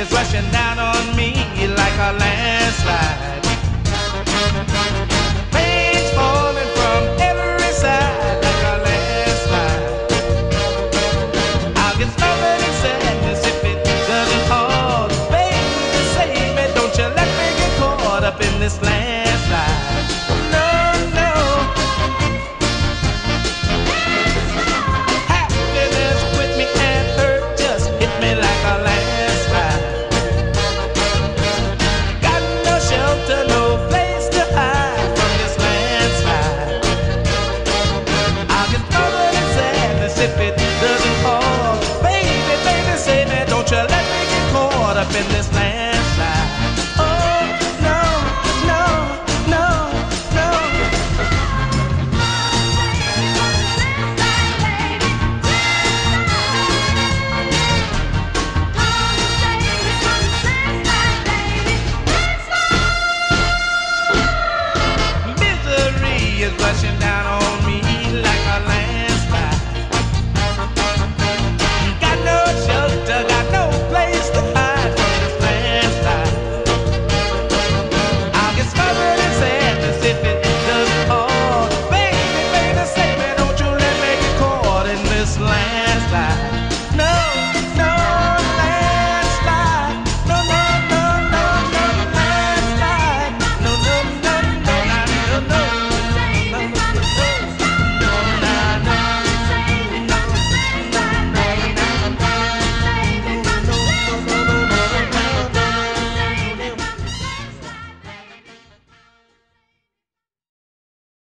is rushing down on me like a landslide. Rain's falling from every side like a landslide. I'll get smothered in sadness if it doesn't call. Baby, save me. Don't you let me get caught up in this land. up in this landslide. Oh, no, no, no, no. Misery is rushing down.